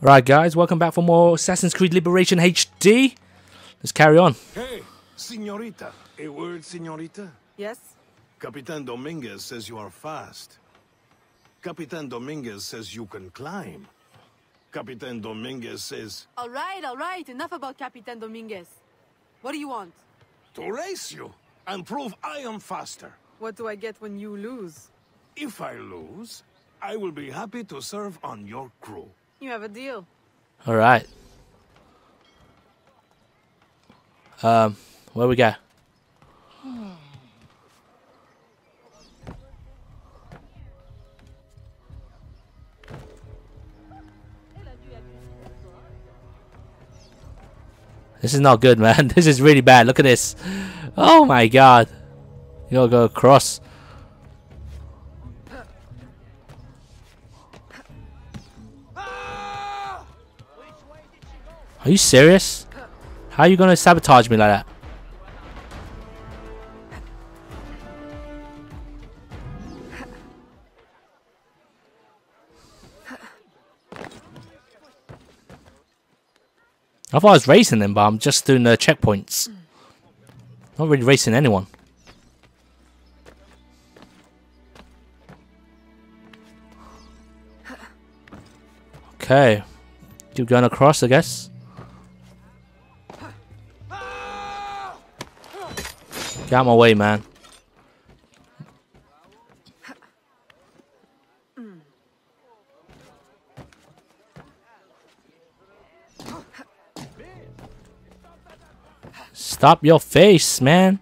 Right, guys, welcome back for more Assassin's Creed Liberation HD. Let's carry on. Hey, senorita. A word, senorita? Yes? Capitan Dominguez says you are fast. Capitan Dominguez says you can climb. Capitan Dominguez says All right, all right. Enough about Capitan Dominguez. What do you want? to race you and prove I am faster. What do I get when you lose? If I lose, I will be happy to serve on your crew. You have a deal. All right. Um, where we go? This is not good, man. This is really bad. Look at this. Oh my god. You gotta go across. Are you serious? How are you gonna sabotage me like that? I thought I was racing them, but I'm just doing the checkpoints. Not really racing anyone. Okay. Keep going across, I guess. Get out my way, man. Stop your face, man.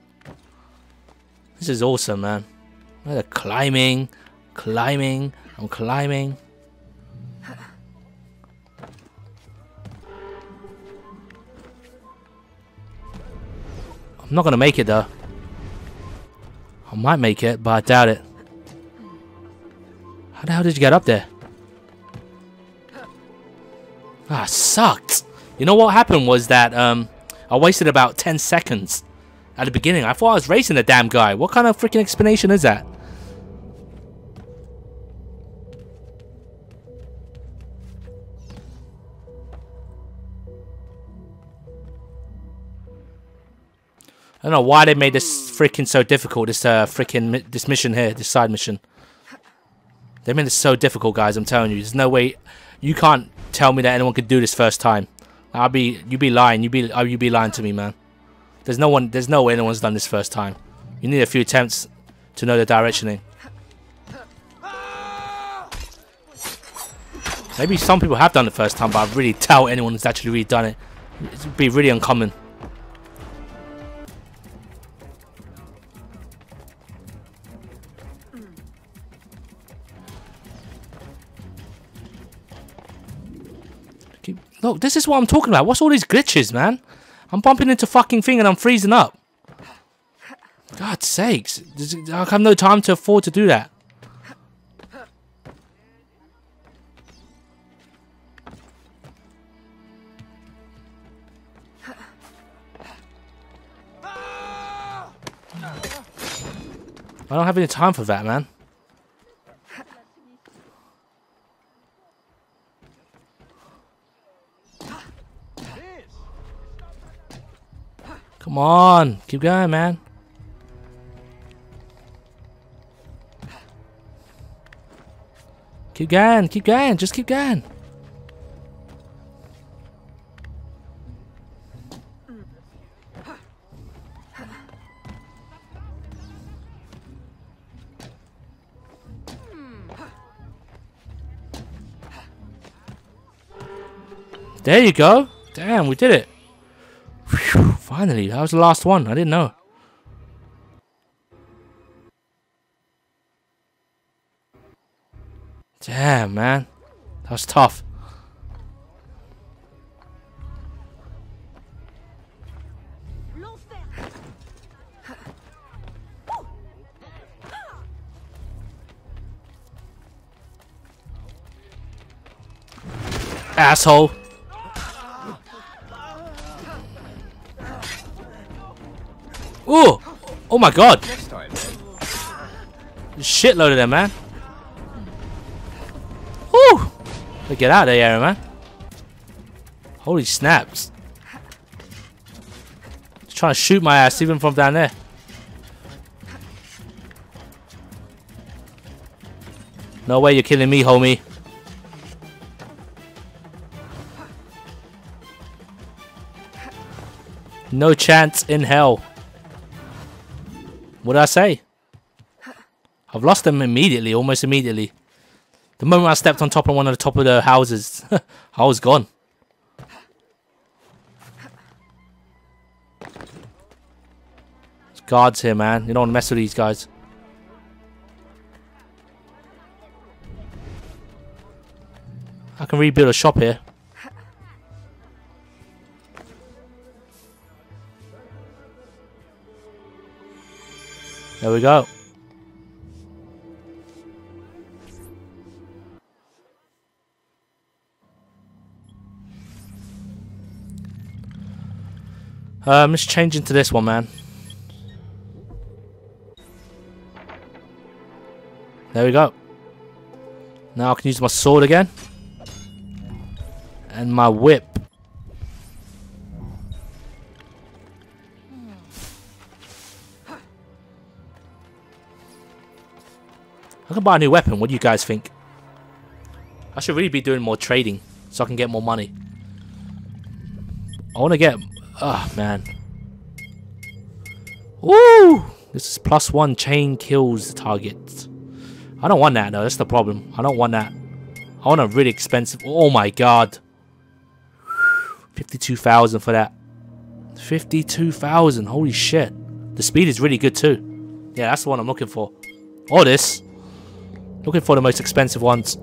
This is awesome, man. The climbing, climbing, I'm climbing. I'm not gonna make it though. Might make it, but I doubt it. How the hell did you get up there? Ah, sucked. You know what happened was that um, I wasted about 10 seconds at the beginning. I thought I was racing the damn guy. What kind of freaking explanation is that? I don't know why they made this freaking so difficult. This uh freaking this mission here, this side mission. They made it so difficult, guys. I'm telling you, there's no way you can't tell me that anyone could do this first time. I'll be you be lying. You be oh, you be lying to me, man. There's no one. There's no way anyone's done this first time. You need a few attempts to know the directioning. Maybe some people have done it first time, but I really doubt anyone's actually really done it. It'd be really uncommon. Look, this is what I'm talking about. What's all these glitches, man? I'm bumping into fucking thing and I'm freezing up. God's sakes. I have no time to afford to do that. I don't have any time for that, man. Come on, keep going, man. Keep going, keep going, just keep going. There you go. Damn, we did it. Finally, that was the last one. I didn't know. Damn, man. That was tough. Asshole. Ooh! Oh my god! Shitload of them, man. Woo! Get out of there, man. Holy snaps. He's trying to shoot my ass even from down there. No way you're killing me, homie. No chance in hell. What did I say? I've lost them immediately, almost immediately. The moment I stepped on top of one of the top of the houses, I was gone. There's guards here, man. You don't want to mess with these guys. I can rebuild a shop here. There we go. Um, let's change into this one, man. There we go. Now I can use my sword again. And my whip. I can buy a new weapon. What do you guys think? I should really be doing more trading so I can get more money. I want to get... Ah, oh, man. Woo! This is plus one chain kills the target. I don't want that, though. That's the problem. I don't want that. I want a really expensive... Oh, my God. 52,000 for that. 52,000. Holy shit. The speed is really good, too. Yeah, that's the one I'm looking for. All this. Looking for the most expensive ones.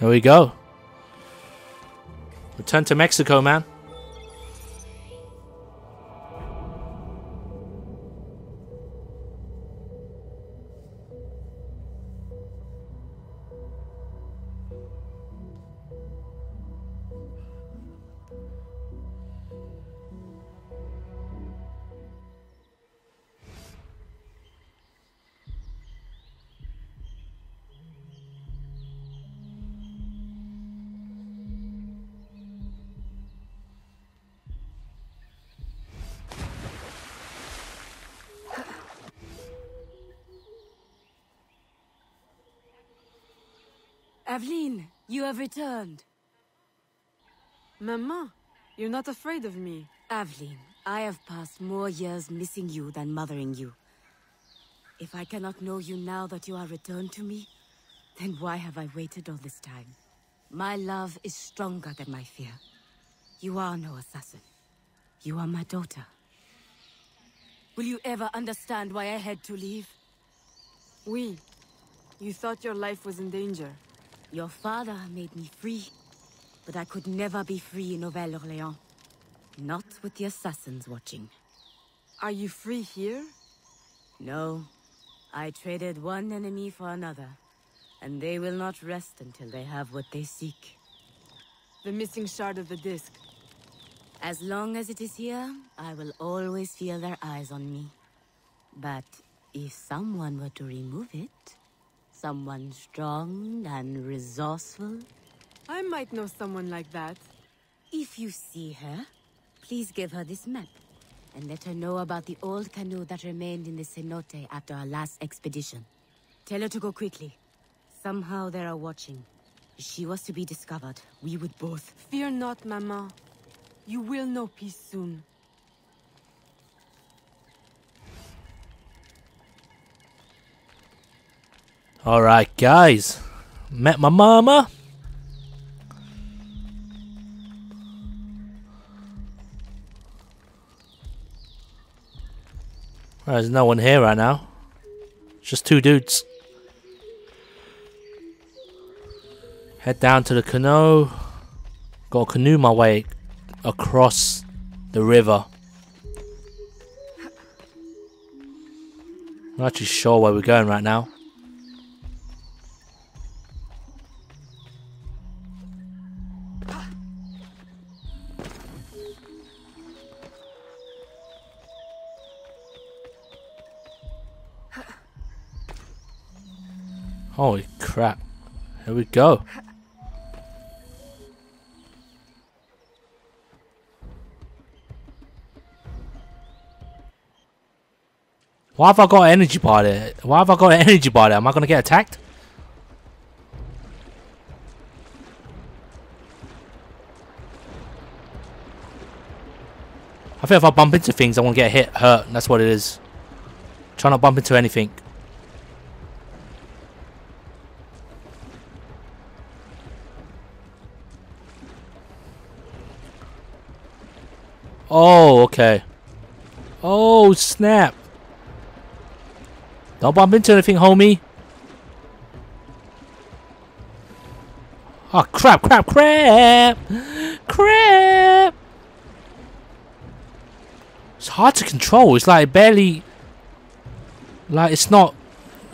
There we go. Return to Mexico, man. Aveline, you have returned. Maman, you're not afraid of me. Aveline, I have passed more years missing you than mothering you. If I cannot know you now that you are returned to me, then why have I waited all this time? My love is stronger than my fear. You are no assassin. You are my daughter. Will you ever understand why I had to leave? Oui. You thought your life was in danger. Your father made me free, but I could never be free in Nouvelle-Orléans. Not with the assassins watching. Are you free here? No. I traded one enemy for another, and they will not rest until they have what they seek. The missing shard of the disc. As long as it is here, I will always feel their eyes on me. But if someone were to remove it, Someone strong and resourceful? I might know someone like that. If you see her, please give her this map. And let her know about the old canoe that remained in the cenote after our last expedition. Tell her to go quickly. Somehow they are watching. If she was to be discovered, we would both... Fear not, Mama. You will know peace soon. Alright, guys. Met my mama. There's no one here right now. Just two dudes. Head down to the canoe. Got to canoe my way across the river. I'm not actually sure where we're going right now. Holy crap. Here we go. Why have I got an energy bar there? Why have I got an energy bar there? Am I going to get attacked? I think if I bump into things, I want to get hit, hurt. That's what it is. Try not to bump into anything. Oh, okay. Oh, snap. Don't bump into anything, homie. Oh, crap, crap, crap. Crap. It's hard to control. It's like barely... Like, it's not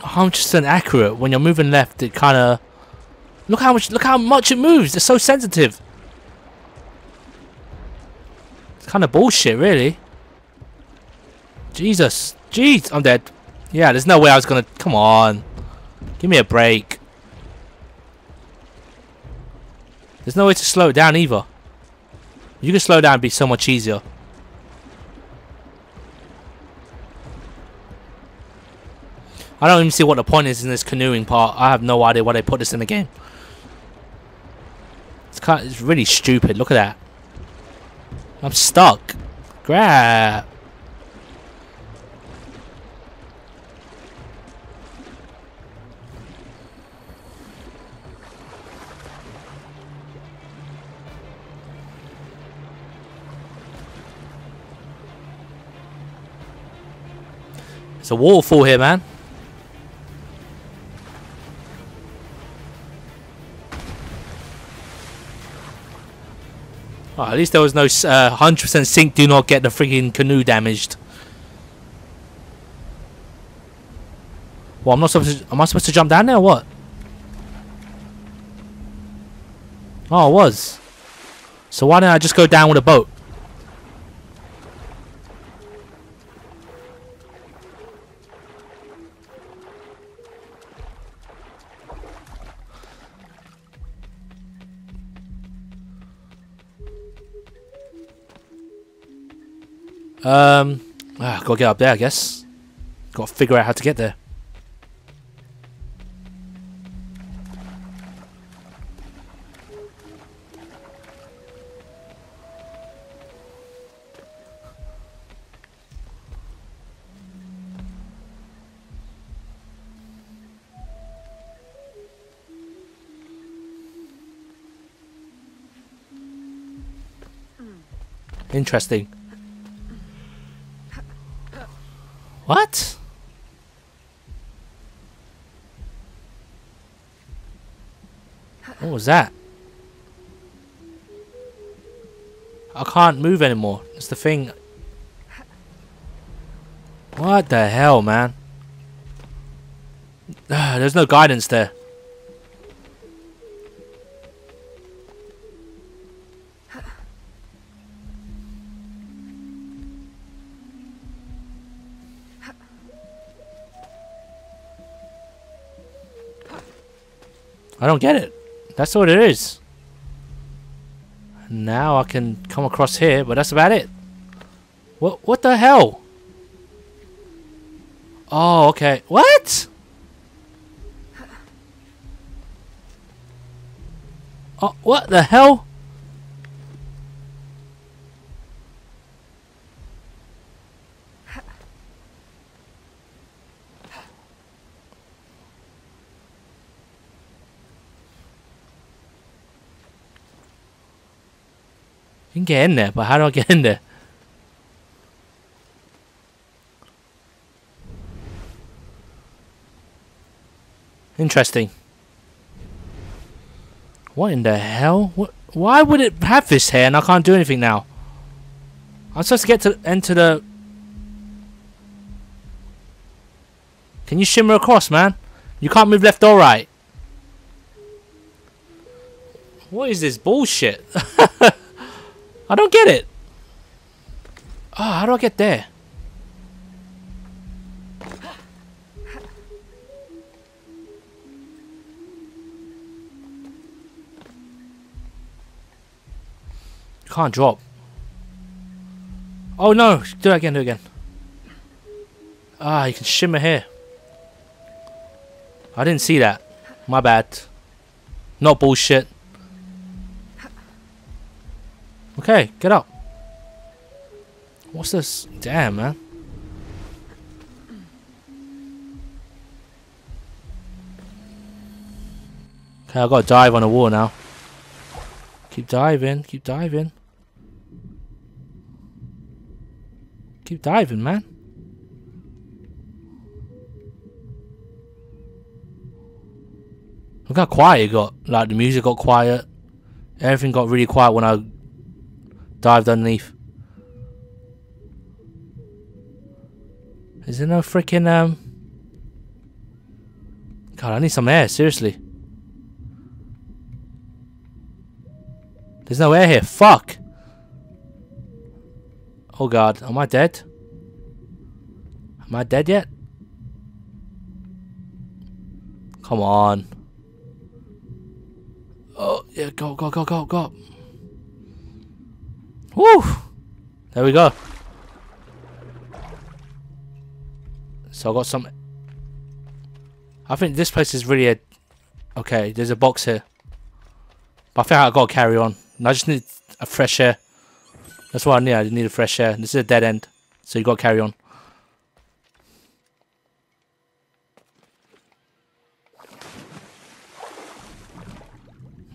100% accurate. When you're moving left, it kind of... Look how much, look how much it moves. It's so sensitive. It's kind of bullshit, really. Jesus. Jeez, I'm dead. Yeah, there's no way I was gonna... Come on. Give me a break. There's no way to slow it down either. You can slow down be so much easier. I don't even see what the point is in this canoeing part. I have no idea why they put this in the game. It's kind of, it's really stupid. Look at that. I'm stuck. Grab. It's a waterfall here, man. Oh, at least there was no 100% uh, sink. Do not get the freaking canoe damaged. Well, I'm not supposed to. Am I supposed to jump down there or what? Oh, I was. So why didn't I just go down with a boat? Um, ah, gotta get up there, I guess. Gotta figure out how to get there. Interesting. What? What was that? I can't move anymore. It's the thing. What the hell, man? There's no guidance there. I don't get it. That's what it is. Now I can come across here, but that's about it. What what the hell? Oh, okay. What? Oh, what the hell? Can get in there, but how do I get in there? Interesting. What in the hell? What? Why would it have this here and I can't do anything now? I'm supposed to get to enter the... Can you shimmer across, man? You can't move left or right. What is this bullshit? I don't get it. Oh, how do I get there? Can't drop. Oh no! Do it again, do it again. Ah, you can shimmer here. I didn't see that. My bad. Not bullshit. Okay, get up. What's this? Damn, man. Okay, I gotta dive on the wall now. Keep diving, keep diving. Keep diving, man. Look how quiet it got. Like, the music got quiet. Everything got really quiet when I dived underneath. Is there no freaking, um... God, I need some air, seriously. There's no air here, fuck! Oh god, am I dead? Am I dead yet? Come on. Oh, yeah, go, go, go, go, go. Woo! There we go. So I got some... I think this place is really a... Okay, there's a box here. But I think I gotta carry on. And I just need a fresh air. That's what I need. I need a fresh air. This is a dead end. So you gotta carry on.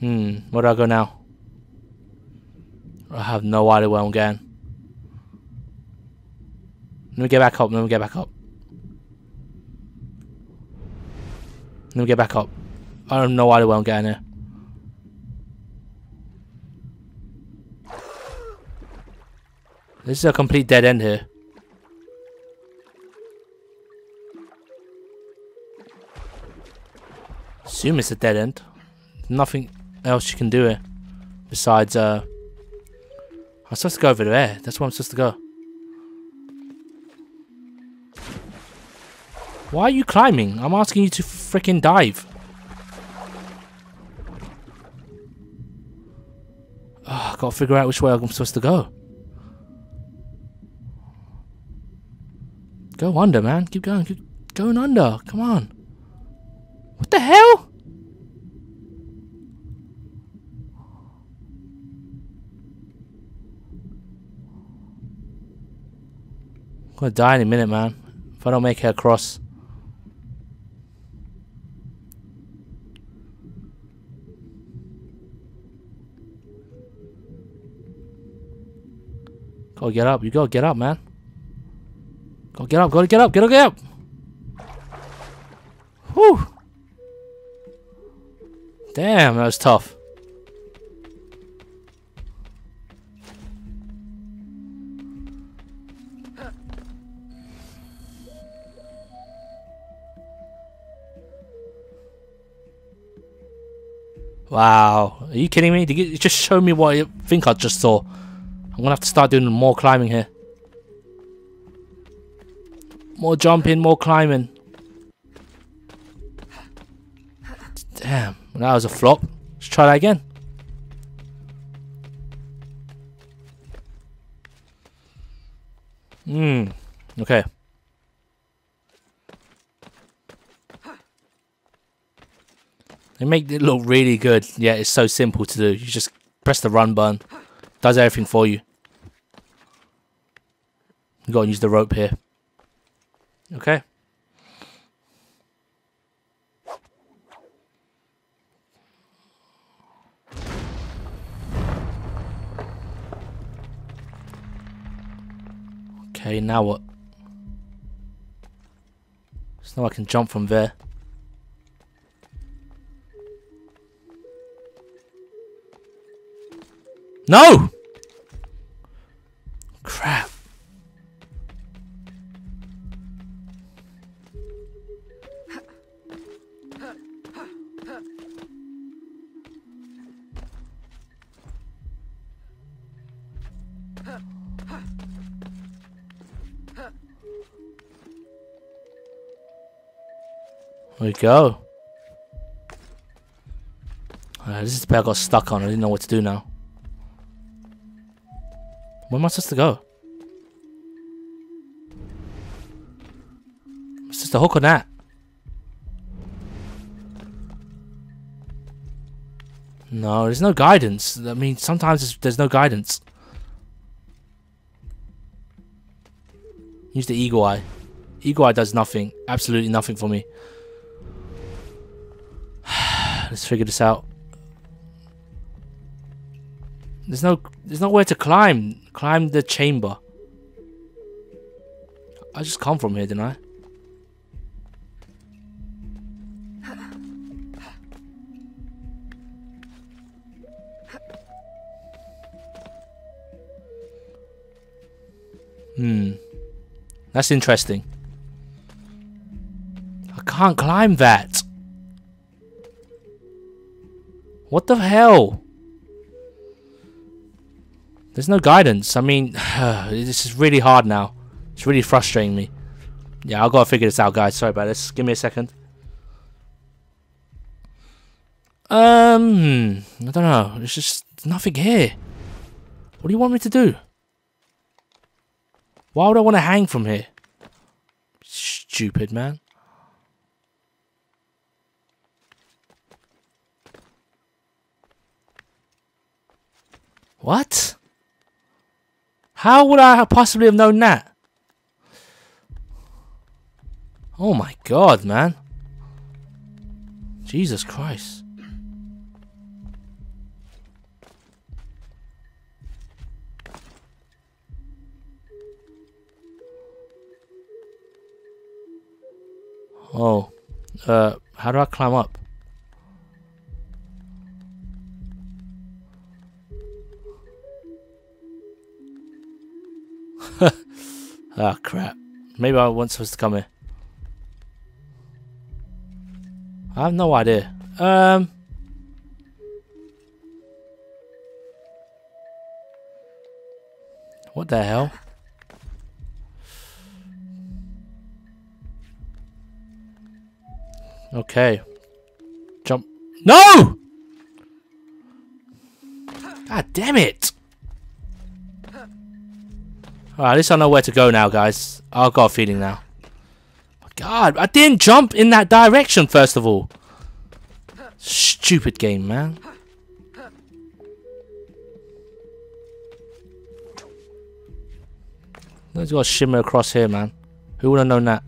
Hmm, where do I go now? I have no idea where I'm going. Let me get back up, let me get back up. Let me get back up. I have no idea where I'm going here. This is a complete dead end here. Assume it's a dead end. Nothing else you can do here. Besides, uh... I'm supposed to go over there. That's where I'm supposed to go. Why are you climbing? I'm asking you to freaking dive. Oh, I gotta figure out which way I'm supposed to go. Go under, man. Keep going. Keep going under. Come on. What the hell? Gonna die in a minute, man. If I don't make it across. Go get up. You go get up, man. Go get up, go get up, get up, get up! Whew! Damn, that was tough. Wow, are you kidding me? Did you just show me what I think I just saw? I'm gonna have to start doing more climbing here. More jumping, more climbing. Damn, that was a flop. Let's try that again. Hmm, okay. They make it look really good. Yeah, it's so simple to do. You just press the run button. Does everything for you. You gotta use the rope here. Okay. Okay, now what? So now I can jump from there. No! Crap. We go. Uh, this is the I got stuck on. I didn't know what to do now. Where am I supposed to go? It's just a hook on that. No, there's no guidance. I mean, sometimes there's, no guidance. Use the eagle eye. Eagle eye does nothing. Absolutely nothing for me. Let's figure this out. There's no there's nowhere to climb. Climb the chamber. I just come from here, didn't I? Hmm. That's interesting. I can't climb that. What the hell? There's no guidance. I mean, this is really hard now. It's really frustrating me. Yeah, I've gotta figure this out, guys. Sorry about this. Give me a second. Um, I don't know. There's just nothing here. What do you want me to do? Why would I want to hang from here? Stupid, man. What? How would I possibly have known that? Oh my god, man. Jesus Christ. Oh. Uh, how do I climb up? Ah, oh, crap. Maybe I wasn't supposed to come here. I have no idea. Um... What the hell? Okay. Jump. No! God damn it! At least I know where to go now, guys. I've got a feeling now. God, I didn't jump in that direction, first of all. Stupid game, man. Let's go shimmer across here, man. Who would have known that?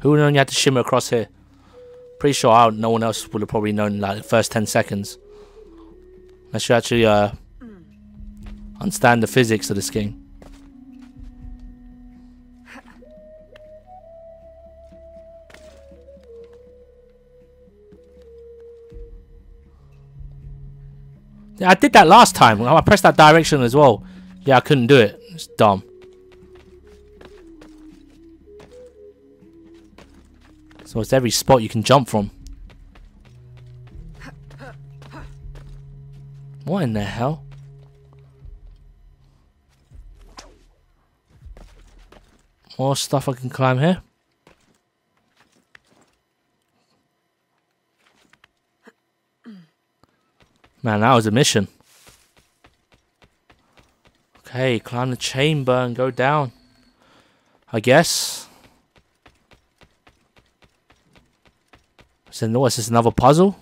Who would have known you had to shimmer across here? Pretty sure I, no one else would have probably known like the first 10 seconds. Unless you actually uh, understand the physics of this game. I did that last time. I pressed that direction as well. Yeah, I couldn't do it. It's dumb. So it's every spot you can jump from. What in the hell? More stuff I can climb here. Man, that was a mission. Okay, climb the chamber and go down. I guess. So what's this, another puzzle?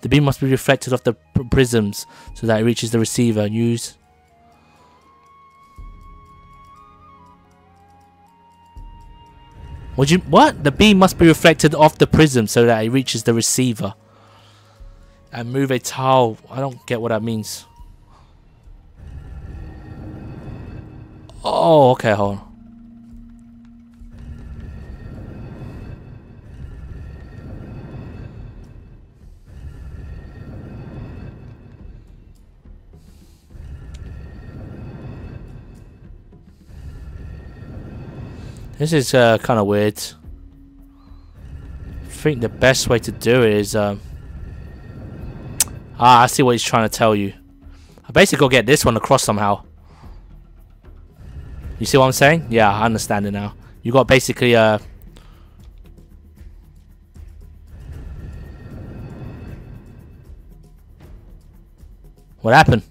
The beam must be reflected off the prisms so that it reaches the receiver. And use Would you what? The beam must be reflected off the prism so that it reaches the receiver. And move a tile. I don't get what that means. Oh, okay, hold on. This is uh, kind of weird. I think the best way to do it is um, Ah, I see what he's trying to tell you. I basically gotta get this one across somehow. You see what I'm saying? Yeah, I understand it now. You got basically uh What happened?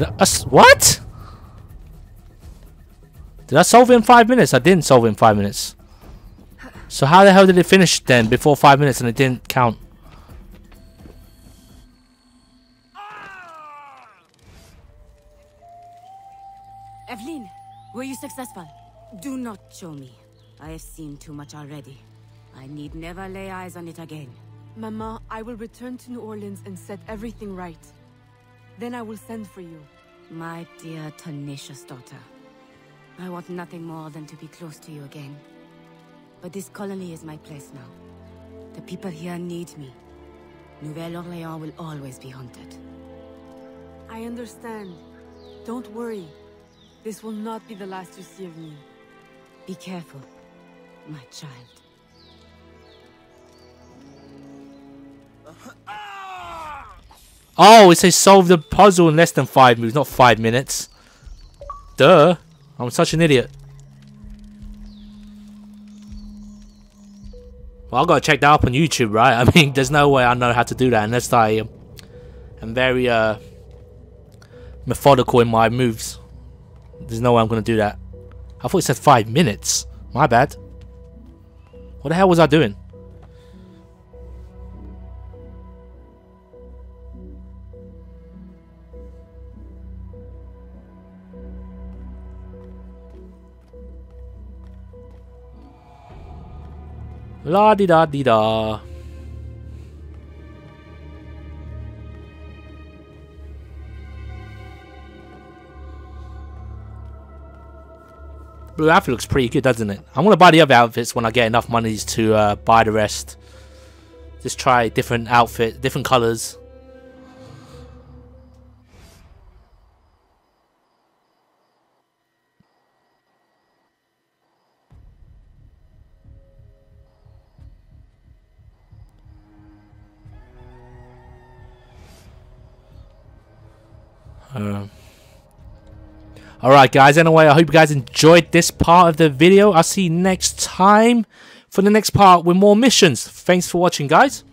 Did I, uh, what? Did I solve it in five minutes? I didn't solve it in five minutes. So how the hell did it finish then before five minutes and it didn't count? Aveline, were you successful? Do not show me. I have seen too much already. I need never lay eyes on it again. Mama, I will return to New Orleans and set everything right. Then I will send for you. My dear, tenacious daughter. I want nothing more than to be close to you again. But this colony is my place now. The people here need me. Nouvelle-Orléans will always be haunted. I understand. Don't worry. This will not be the last you see of me. Be careful, my child. Oh, it says solve the puzzle in less than five moves, not five minutes. Duh. I'm such an idiot. Well, I gotta check that up on YouTube, right? I mean, there's no way I know how to do that unless I am very uh, methodical in my moves. There's no way I'm gonna do that. I thought it said five minutes. My bad. What the hell was I doing? La di da di da. Blue outfit looks pretty good, doesn't it? I'm gonna buy the other outfits when I get enough monies to uh, buy the rest. Just try different outfit, different colors. Alright guys, anyway, I hope you guys enjoyed this part of the video. I'll see you next time for the next part with more missions. Thanks for watching guys.